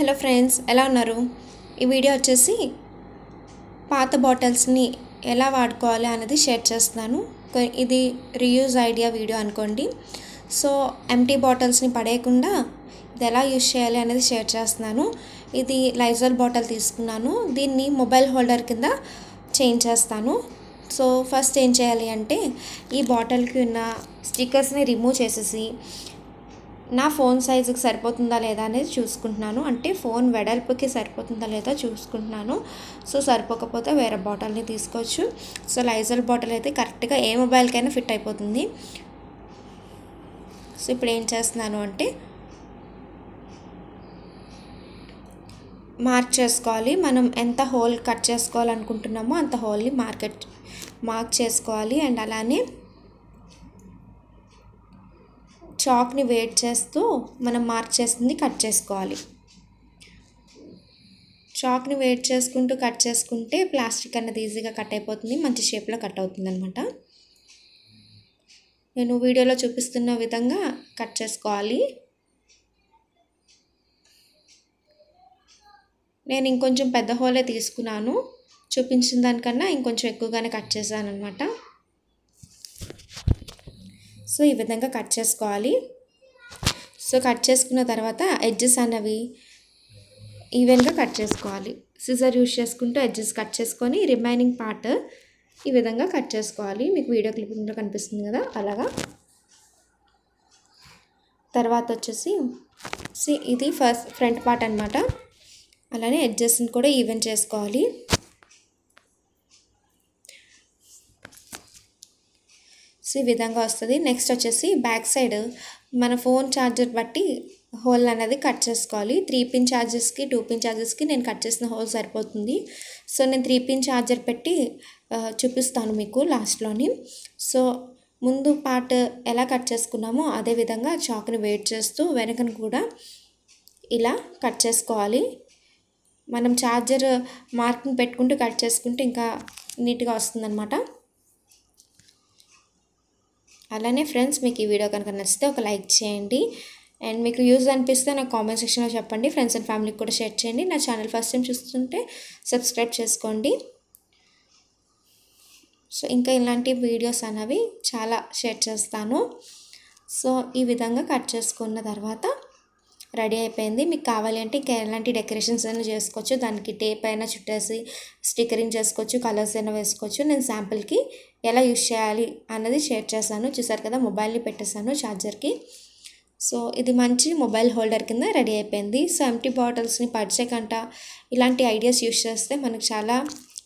Hello friends ఎలా ఉన్నారు? ఈ వీడియో వచ్చేసి పాత బాటిల్స్ని ఎలా వాడుకోవాలి అనేది షేర్ చేస్తున్నాను. ఇది రీయూజ్ ఐడియా వీడియో అనుకోండి. సో ఎంటీ బాటిల్స్ని పడేయకుండా ఇది ఎలా యూజ్ చేయాలి అనేది షేర్ చేస్తున్నాను. ఇది లైజాల్ బాటిల్ తీసుకున్నాను. దీన్ని మొబైల్ హోల్డర్ కింద చేంజ్ చేస్తాను. సో ఫస్ట్ ఏం చేయాలి అంటే ఈ బాటిల్కి ఉన్న స్టిక్కర్స్ని రిమూవ్ చేసేసి నా ఫోన్ సైజుకి సరిపోతుందా లేదా అనేది చూసుకుంటున్నాను. అంటే ఫోన్ వెడల్పుకి సరిపోతుందా లేదా చూసుకుంటున్నాను. సో సరిపోకపోతే వేరే బాటిల్ని తీసుకోవచ్చు. సో లైజల్ బాటిల్ అయితే కరెక్ట్గా ఏ మొబైల్కైనా ఫిట్ అయిపోతుంది. సో ఇప్పుడు ఏం చేస్తున్నాను అంటే మార్క్ చేసుకోవాలి. మనం ఎంత హోల్ కట్ చేసుకోవాలనుకుంటున్నామో అంత హోల్ని మార్కెట్ మార్క్ చేసుకోవాలి. అండ్ అలానే చాక్ని వెయిట్ చేస్తూ మనం మార్క్ కట్ చేసుకోవాలి. చాక్ని వెయిట్ చేసుకుంటూ కట్ చేసుకుంటే ప్లాస్టిక్ అన్నది ఈజీగా కట్ అయిపోతుంది మంచి షేప్లో కట్ అవుతుంది అనమాట నేను వీడియోలో చూపిస్తున్న విధంగా కట్ చేసుకోవాలి. నేను ఇంకొంచెం పెద్ద హోలే తీసుకున్నాను. చూపించిన దానికన్నా ఇంకొంచెం ఎక్కువగానే కట్ చేశాను అనమాట సో ఈ విధంగా కట్ చేసుకోవాలి. సో కట్ చేసుకున్న తర్వాత ఎడ్జెస్ అనేవి ఈవెన్గా కట్ చేసుకోవాలి. సిజర్ యూజ్ చేసుకుంటూ ఎడ్జెస్ కట్ చేసుకొని రిమైనింగ్ పార్ట్ ఈ విధంగా కట్ చేసుకోవాలి. మీకు వీడియో క్లిప్పింగ్లో కనిపిస్తుంది కదా అలాగా. తర్వాత వచ్చేసి సి ఇది ఫస్ట్ ఫ్రంట్ పార్ట్ అనమాట అలానే ఎడ్జెస్ని కూడా ఈవెన్ చేసుకోవాలి. సో ఈ విధంగా వస్తుంది. నెక్స్ట్ వచ్చేసి బ్యాక్ సైడ్ మన ఫోన్ ఛార్జర్ బట్టి హోల్ అనేది కట్ చేసుకోవాలి. త్రీ పిన్ ఛార్జెస్కి టూ పిన్ ఛార్జెస్కి నేను కట్ చేసిన హోల్ సరిపోతుంది. సో నేను త్రీ పిన్ ఛార్జర్ పెట్టి చూపిస్తాను మీకు లాస్ట్లోని సో ముందు పార్ట్ ఎలా కట్ చేసుకున్నామో అదే విధంగా వెయిట్ చేస్తూ వెనకను కూడా ఇలా కట్ చేసుకోవాలి. మనం ఛార్జర్ మార్కింగ్ పెట్టుకుంటూ కట్ చేసుకుంటే ఇంకా నీట్గా వస్తుందన్నమాట. అలానే ఫ్రెండ్స్ మీకు ఈ వీడియో కనుక నచ్చితే ఒక లైక్ చేయండి. అండ్ మీకు యూజ్ అనిపిస్తే నాకు కామెంట్ సెక్షన్లో చెప్పండి. ఫ్రెండ్స్ అండ్ ఫ్యామిలీకి కూడా షేర్ చేయండి. నా ఛానల్ ఫస్ట్ టైం చూస్తుంటే సబ్స్క్రైబ్ చేసుకోండి. సో ఇంకా ఇలాంటి వీడియోస్ అనేవి చాలా షేర్ చేస్తాను. సో ఈ విధంగా కట్ చేసుకున్న తర్వాత రెడీ అయిపోయింది. మీకు కావాలి అంటే ఇంకా ఎలాంటి డెకరేషన్స్ అయినా చేసుకోవచ్చు. దానికి టేప్ అయినా చుట్టేసి స్టిక్కరింగ్ చేసుకోవచ్చు కలర్స్ అయినా వేసుకోవచ్చు. నేను శాంపుల్కి ఎలా యూస్ చేయాలి అన్నది షేర్ చేశాను. చూసారు కదా మొబైల్ని పెట్టేశాను ఛార్జర్కి. సో ఇది మంచి మొబైల్ హోల్డర్ కింద రెడీ అయిపోయింది. సో ఎంటీ బాటిల్స్ని పడిచేకంట ఇలాంటి ఐడియాస్ యూస్ చేస్తే మనకు చాలా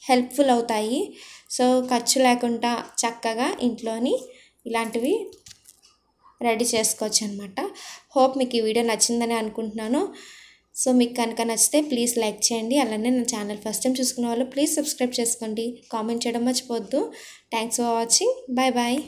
హెల్ప్ఫుల్ అవుతాయి. సో ఖర్చు లేకుండా చక్కగా ఇంట్లోని ఇలాంటివి రెడీ చేసుకోవచ్చు అనమాట హోప్ మీకు ఈ వీడియో నచ్చిందని అనుకుంటున్నాను. సో మీకు కనుక నచ్చితే ప్లీజ్ లైక్ చేయండి. అలానే నా ఛానల్ ఫస్ట్ టైం చూసుకున్న వాళ్ళు ప్లీజ్ సబ్స్క్రైబ్ చేసుకోండి. కామెంట్ చేయడం మర్చిపోవద్దు. Thanks for watching. Bye bye.